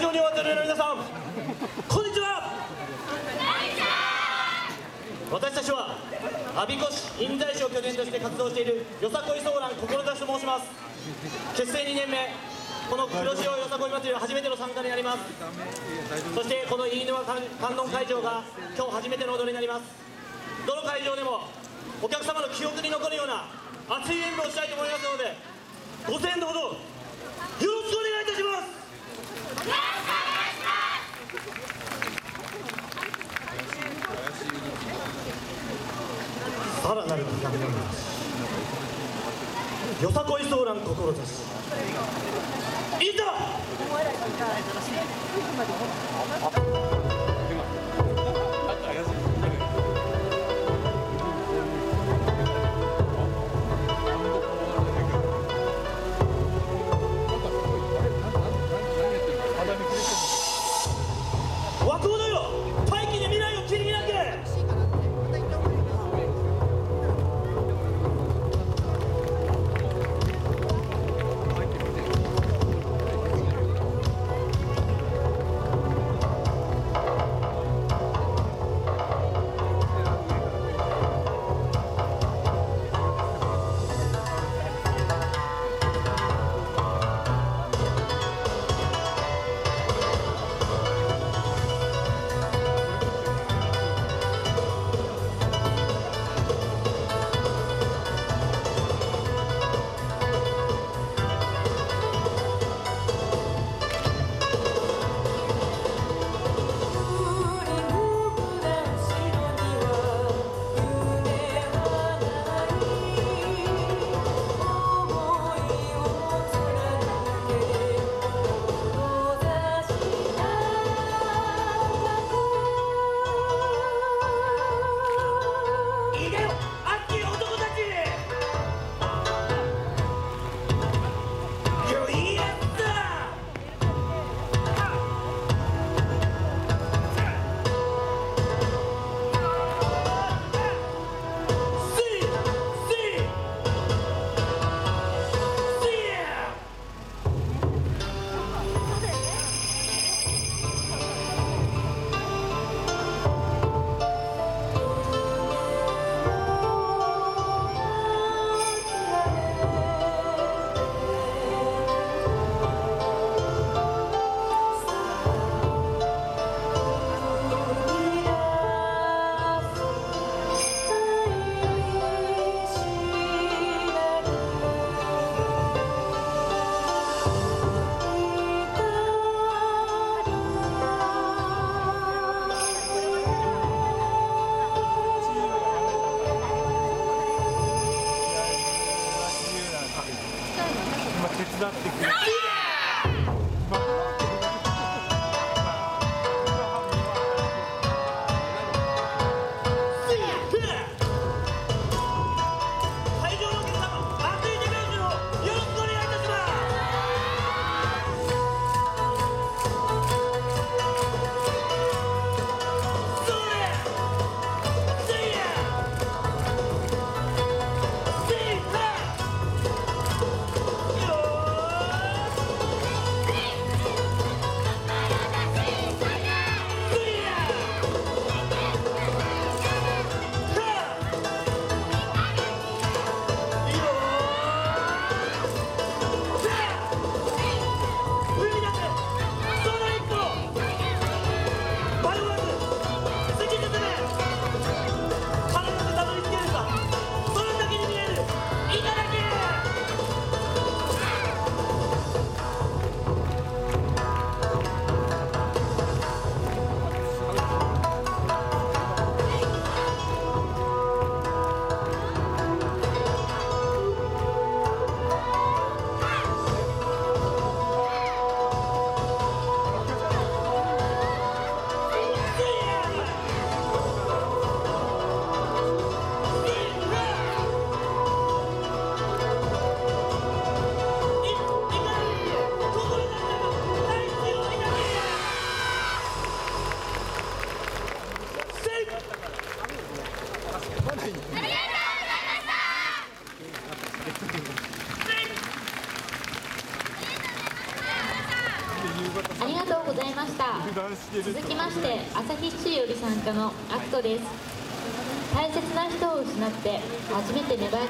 場にお集まりの皆さんこんにちは。私たちは我孫子市印西市を拠点として活動しているよさこいソーラン志と申します。結成2年目この黒潮よさこい祭りは初めての参加になります。そしてこの飯沼観音会場が今日初めての踊りになります。どの会場でもお客様の記憶に残るような熱い演舞をしたいと思いますのでご声援のほどしくお願いいたしますさらなる高みを目指しよさこいソーラン志いざ今ありがとうございました。続きまして朝日市より参加のアキコです。大切な人を失って初めて芽生え